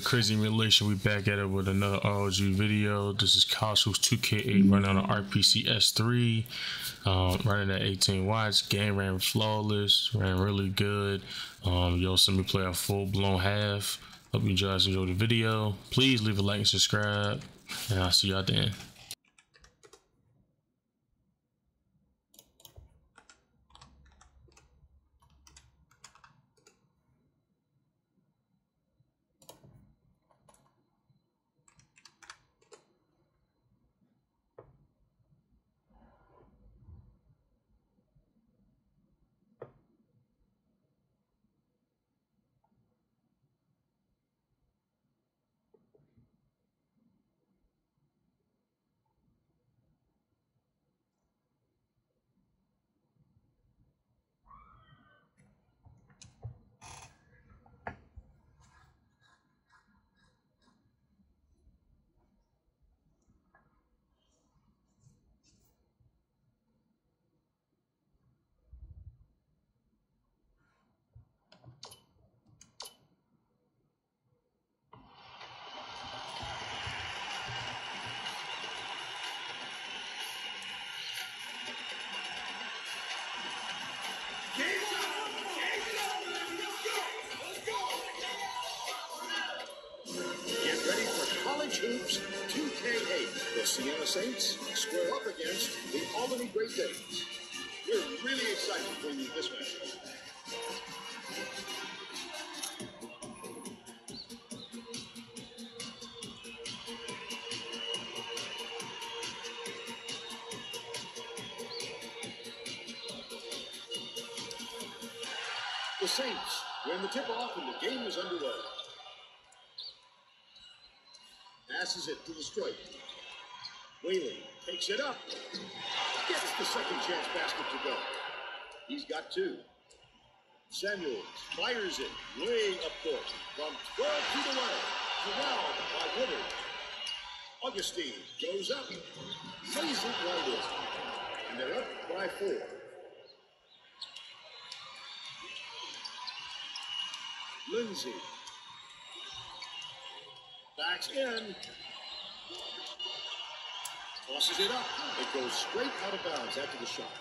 Crazy Emulation? We back at it with another ROG video. This is College Hoops 2K8 running on an RPCS3, um, running at 18 watts. Game ran flawless, ran really good. Um, you also me play a full blown half. Hope you guys enjoyed the video. Please leave a like and subscribe, and I'll see y'all at Saints square up against the Albany Great Danes. We're really excited bring you this match. The Saints win the tip-off and the game is underway. Passes it to the stripe. Whaley takes it up. Gets the second chance basket to go. He's got two. Samuels fires it way up court from 12 feet away. Corralled by Woodard. Augustine goes up. Plays it right in. And they're up by four. Lindsay backs in. Tosses it up. It goes straight out of bounds after the shot.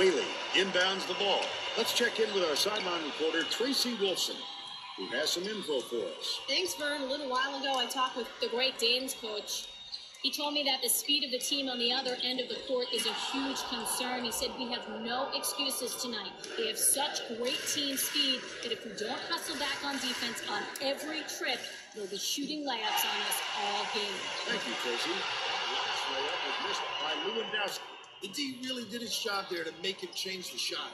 Whaley inbounds the ball. Let's check in with our sideline reporter, Tracy Wilson, who has some info for us. Thanks, Vern. A little while ago, I talked with the Great Danes coach. He told me that the speed of the team on the other end of the court is a huge concern. He said we have no excuses tonight. They have such great team speed that if we don't hustle back on defense on every trip, they'll be shooting layups on us all game. Thank you, Tracy. Last layup was missed by Lewandowski. The D really did his job there to make him change the shot.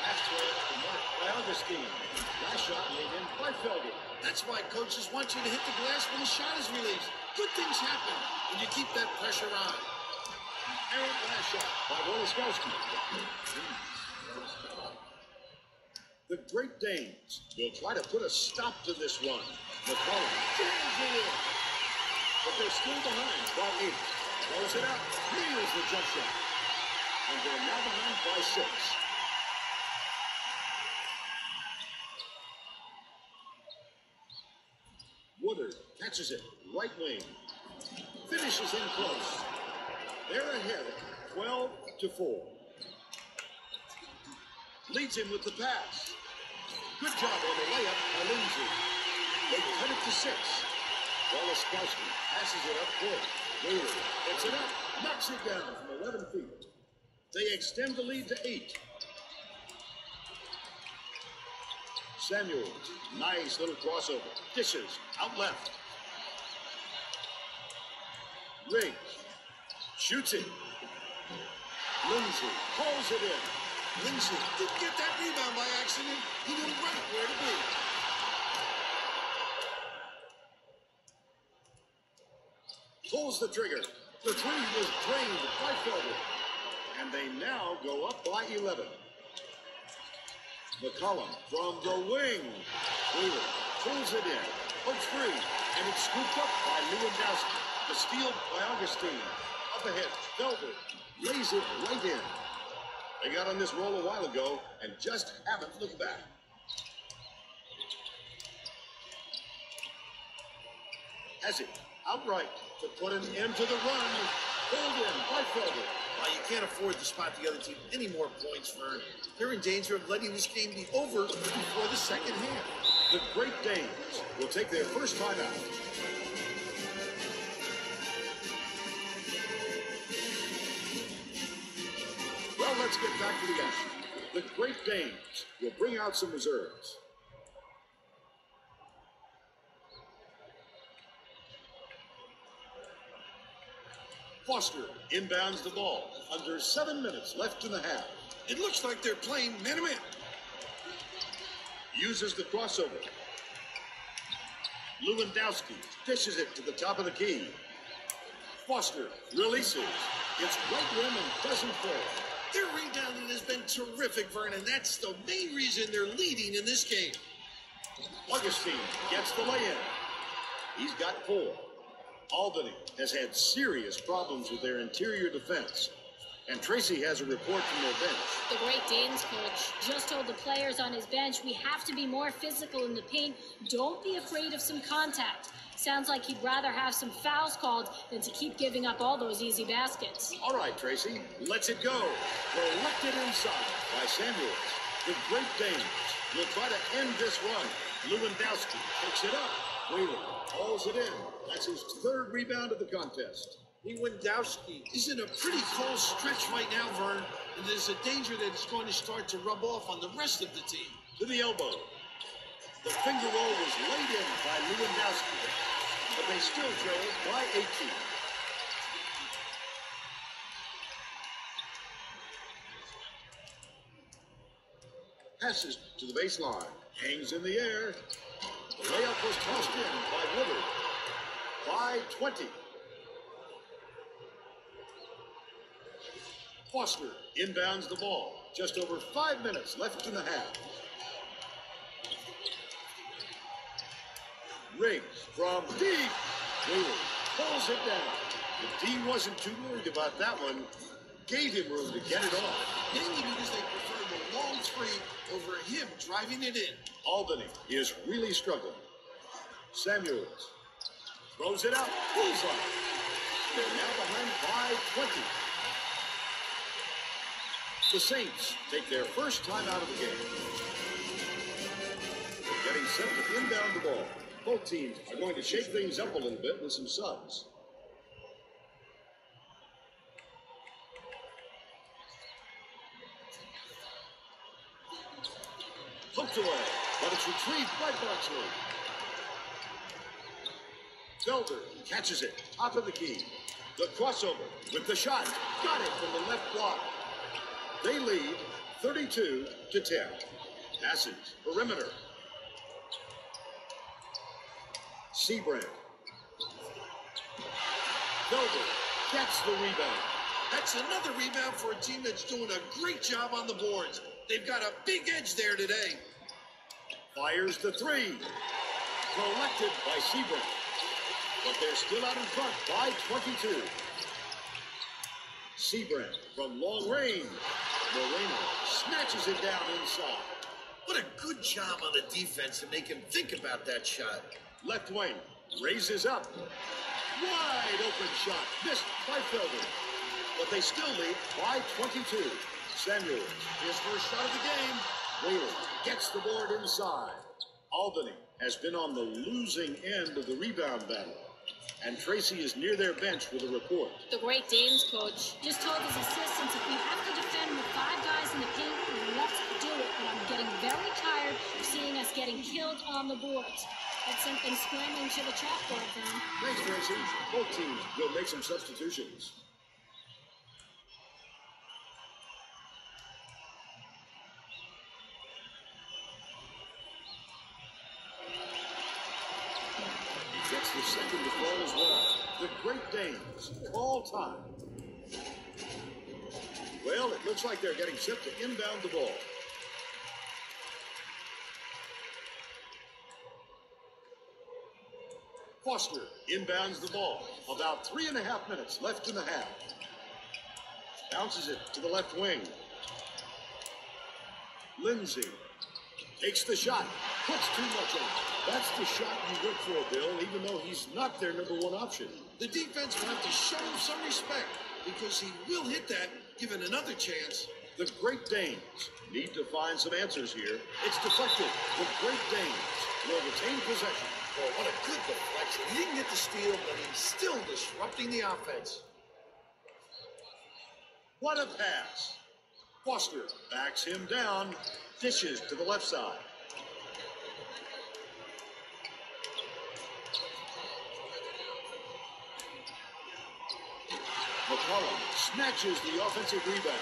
Last was marked by Augustine. Last shot made in by Felder. That's why coaches want you to hit the glass when the shot is released. Good things happen when you keep that pressure on. Errant last shot by Woliskowski. The Great Danes will try to put a stop to this one. McCollum jams it in. But they're still behind by eight. Throws it up. Here's the jump shot. And they're now behind by six. Woodard catches it. Right wing. Finishes in close. They're ahead 12 to 4. Leads him with the pass. Good job on the layup by Lindsay. They cut it to six. Wallace Woliskowski passes it up court. Gets it up, knocks it down from 11 feet. They extend the lead to eight. Samuels, nice little crossover. Dishes out left. Riggs shoots it. Lindsay pulls it in. Lindsay didn't get that rebound by accident. He knew right where to be. Pulls the trigger. The three was drained by Felder. And they now go up by 11. McCollum from the wing. Wheeler pulls it in. Hooks free. And it's scooped up by Lewandowski. The steal by Augustine. Up ahead, Felder lays it right in. They got on this roll a while ago and just haven't looked back. Has it outright to put an end to the run. Pulled in by you can't afford to spot the other team any more points, Vern. They're in danger of letting this game be over before the second half. The Great Danes will take their first time out. Well, let's get back to the action. The Great Danes will bring out some reserves. Foster inbounds the ball. Under seven minutes left in the half. It looks like they're playing man to man. Uses the crossover. Lewandowski dishes it to the top of the key. Foster releases. It's right rim and doesn't fall. Their rebounding has been terrific, Vern, and that's the main reason they're leading in this game. Augustine gets the lay-in. He's got four. Albany has had serious problems with their interior defense. And Tracy has a report from their bench. The Great Danes coach just told the players on his bench we have to be more physical in the paint. Don't be afraid of some contact. Sounds like he'd rather have some fouls called than to keep giving up all those easy baskets. All right, Tracy, let's it go. Collected inside by Samuels. The Great Danes will try to end this run. Lewandowski picks it up. Wheeler hauls it in. That's his third rebound of the contest. Lewandowski is in a pretty cold stretch right now, Vern, and there's a danger that it's going to start to rub off on the rest of the team. To the elbow. The finger roll was laid in by Lewandowski, but they still trail by 18. Passes to the baseline. Hangs in the air. The layup was tossed in by Woodard. By 20. Foster inbounds the ball. Just over five minutes left in the half. Riggs from deep. Wheeler pulls it down. The D wasn't too worried about that one. Gave him room to get it off. Over him driving it in. Albany is really struggling. Samuels throws it out. Bullseye. They're now behind by 20. The Saints take their first time out of the game. They're getting set to inbound the ball. Both teams are going to shake things up a little bit with some subs. Poked away, but it's retrieved by Boxley. Felder catches it, top of the key. The crossover with the shot. Got it from the left block. They lead 32 to 10. Passes, perimeter. Seabrand. Felder gets the rebound. That's another rebound for a team that's doing a great job on the boards. They've got a big edge there today. Fires the three. Collected by Seabrand. But they're still out in front by 22. Seabrand from long range. Moreno snatches it down inside. What a good job on the defense to make him think about that shot. Left wing raises up. Wide open shot. Missed by Felder. But they still lead by 22. Samuels, his first shot of the game. Wheeler gets the board inside. Albany has been on the losing end of the rebound battle. And Tracy is near their bench with a report. The Great Danes coach just told his assistants if we have to defend with five guys in the paint, let's do it. But I'm getting very tired of seeing us getting killed on the boards. That's something screaming to the chalkboard, then. Thanks, Tracy. Both teams will make some substitutions. As well. the Great Danes, all time. Well, it looks like they're getting set to inbound the ball. Foster inbounds the ball. About three and a half minutes left in the half. Bounces it to the left wing. Lindsay takes the shot. Puts too much on. That's the shot you look for, Bill, even though he's not their number one option. The defense will have to show him some respect because he will hit that given another chance. The Great Danes need to find some answers here. It's deflected. The Great Danes will retain possession. Oh, what a good deflection. He didn't get the steal, but he's still disrupting the offense. What a pass. Foster backs him down, dishes to the left side. McCollum snatches the offensive rebound.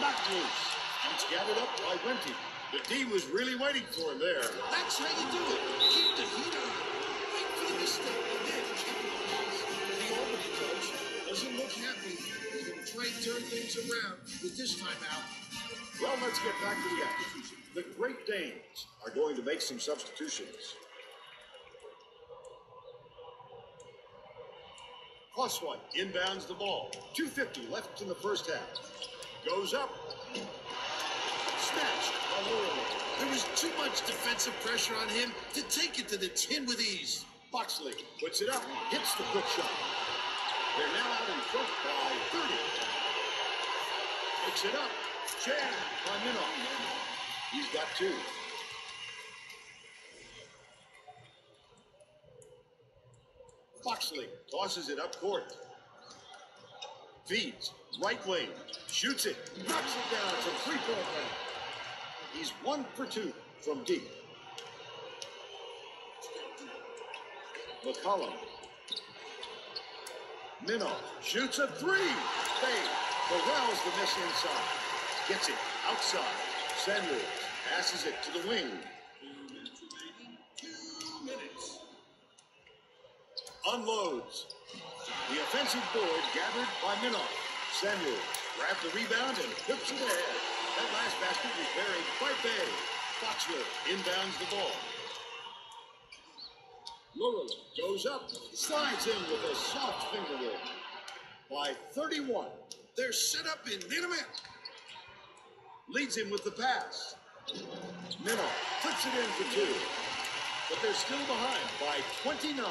Knocked loose. And it's gathered up by Wente. The D was really waiting for him there. That's how you do it. Keep the heat on. Wait for the mistake and then going to try and turn things around with this timeout. Well, let's get back to the action. The Great Danes are going to make some substitutions. one inbounds the ball. 250 left in the first half. Goes up. Snatched by Laurel. There was too much defensive pressure on him to take it to the tin with ease. Boxley puts it up. Hits the quick shot. They're now out in front by 30. Picks it up. Jam by Minoff. He's got two. Foxley tosses it up court. Feeds. Right wing. Shoots it. Knocks it down from three-point land. He's one for two from deep. McCollum. Minoff shoots a three. Fade. Corrals the miss inside. Gets it outside. Samuels passes it to the wing. Two minutes. Unloads. The offensive board gathered by Minoff. Samuels grabs the rebound and whips it ahead. That last basket was buried by Bay. Foxler inbounds the ball. Laurel goes up, slides in with a soft finger roll. By 31, They're set up in Minimum. leads him with the pass. Minoff puts it in for two, but they're still behind by 29.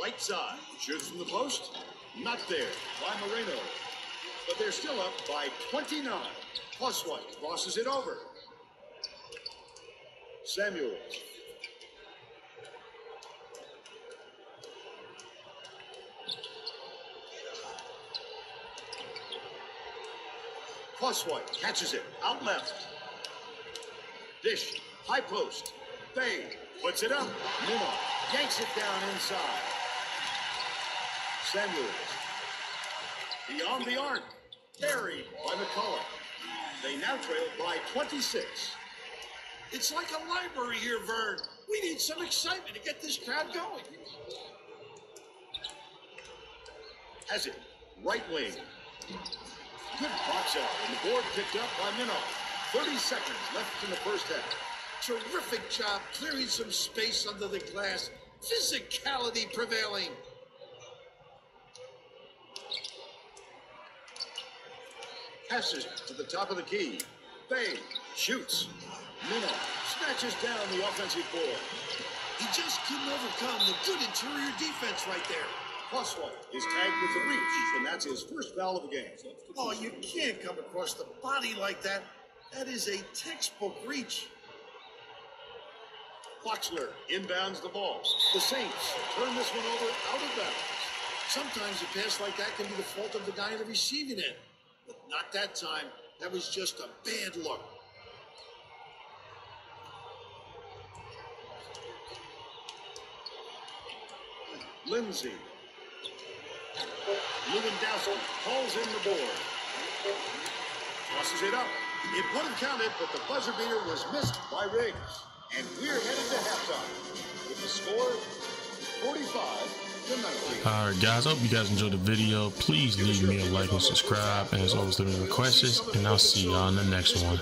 Right side, shoots from the post, not there by Moreno, but they're still up by 29. Plus one crosses it over. Samuels. Plus one catches it out left. Dish, high post. Bay puts it up. Nino yanks it down inside. Samuels. Beyond the arc. Buried by McCullough. They now trail by 26. It's like a library here, Vern. We need some excitement to get this crowd going. Has it. Right wing. Good box out. And the board picked up by Minoff. 30 seconds left in the first half. Terrific job clearing some space under the glass. Physicality prevailing. Passes to the top of the key. Bay shoots. Minoff snatches down the offensive board. He just couldn't overcome the good interior defense right there. One is tagged with the reach, and that's his first foul of the game. Oh, you can't come across the body like that. That is a textbook reach. Foxler inbounds the ball. The Saints turn this one over out of bounds. Sometimes a pass like that can be the fault of the guy in the receiving end. But not that time. That was just a bad look. Lindsay. Lewandowski calls in the board. Tosses it up. It would have counted, but the buzzer beater was missed by Riggs. And we're headed to halftime with the score 45 to 19. Alright guys, I hope you guys enjoyed the video. Please leave me a like and subscribe. And as always, leave me questions. And I'll see y'all in the next one.